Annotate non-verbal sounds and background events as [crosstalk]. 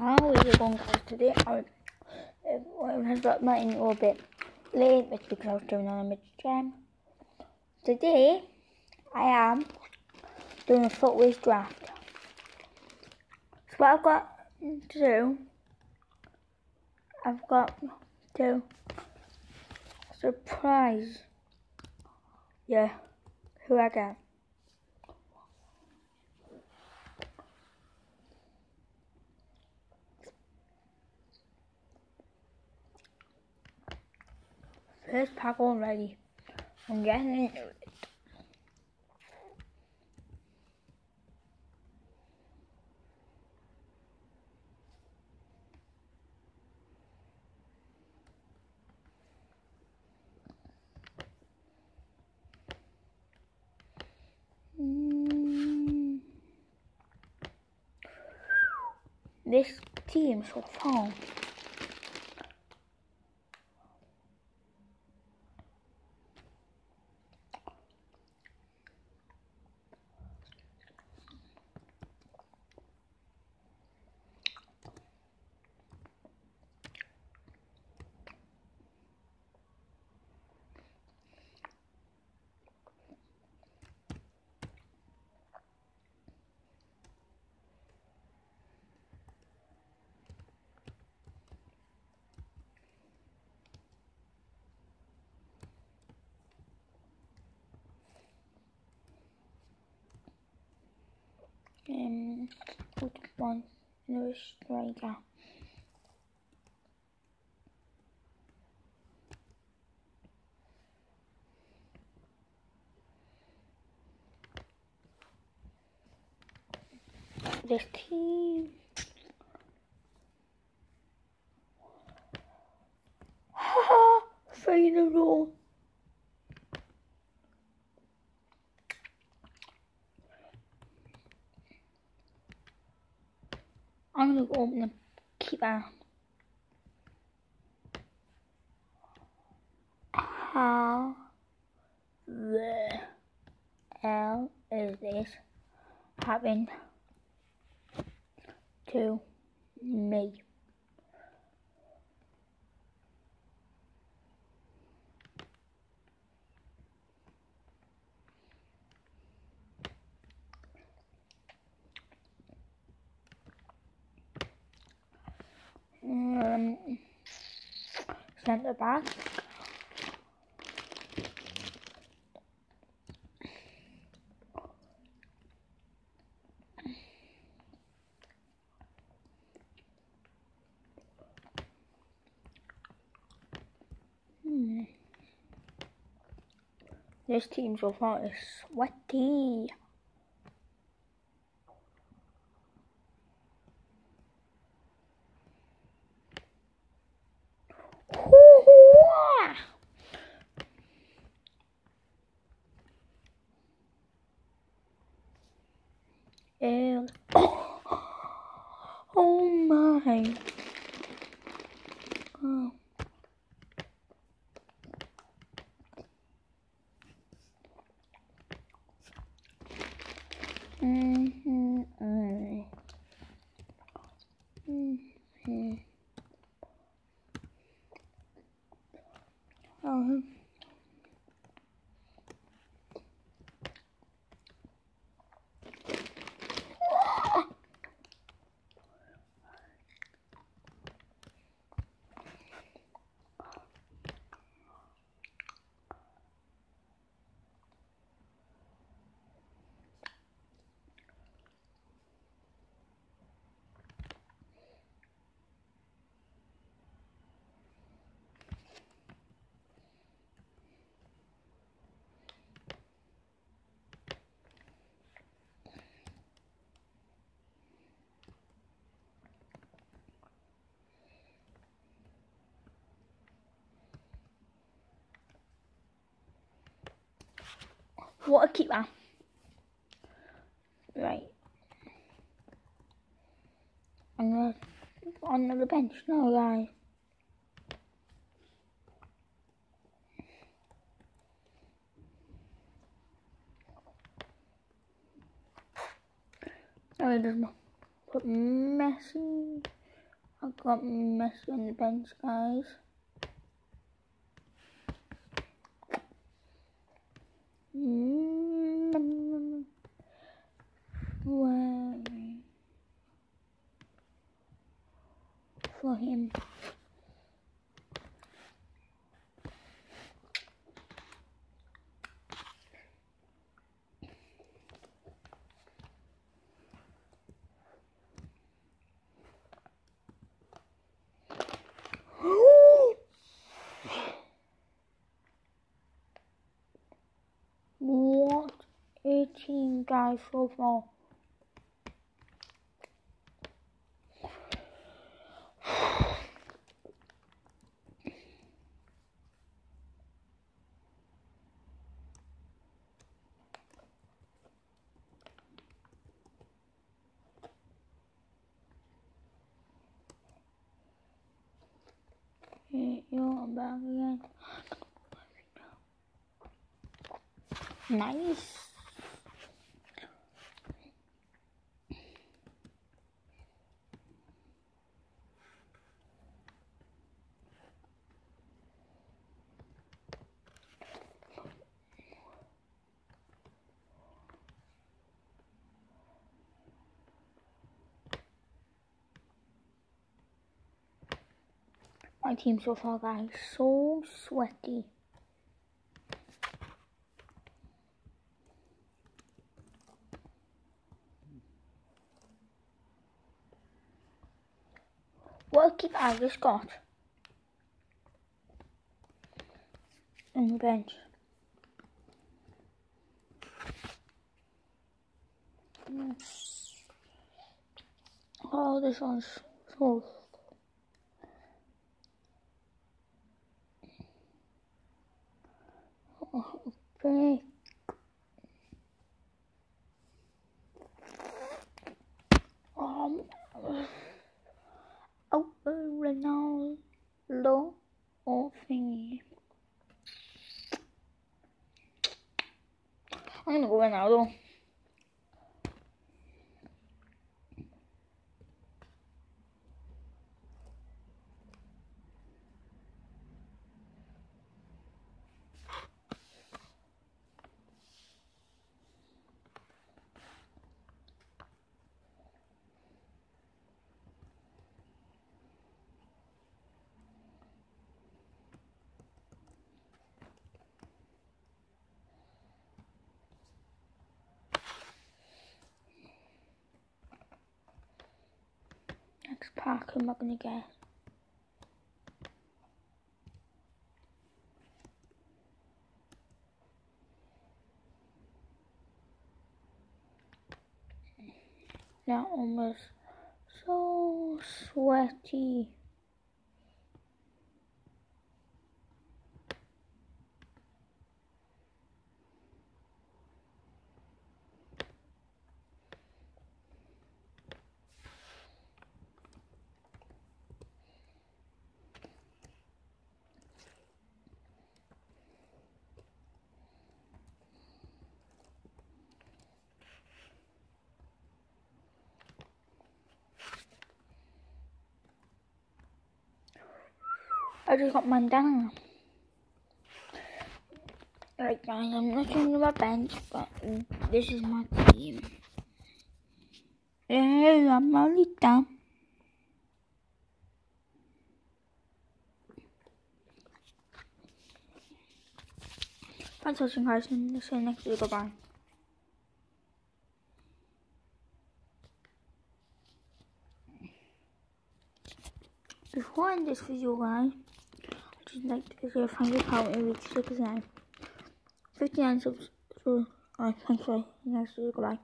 How it going guys today? I has got my in bit late, it's because I was doing on a mid jam. Today I am doing a Futwiz draft. So what I've got to do I've got to surprise yeah who I get. First pack already. I'm getting into it. Mm. This team so far um, put one in right now. This team. Haha, [laughs] final. I'm gonna open the keeper. How the hell is this happening to me? um, centre back. Hmm. This team so far is sweaty. And oh my. Oh. Mm-hmm. Mm-hmm. Oh. What a keeper. Right. I'm on the bench now, guys. Oh, no, he doesn't. Put Messi. I've got Messi on the bench, guys. For him? 13 guys so far. Back again. Nice. My team so far, guys, so sweaty. What keep I just got on the bench? Oh, this one's so Okay. Um, oh, Ronaldo or thingy. I'm gonna go Ronaldo. Next pack am I gonna get? Now almost so sweaty. I just got mine down. Right guys, I'm looking at my bench, but this is my team. Hey, I'm Lolita. Thanks for watching guys, and see you next video, bye-bye. Before I end this video guys, like to say thank you for reach 69. 59 subs. So, thanks for next video. Goodbye.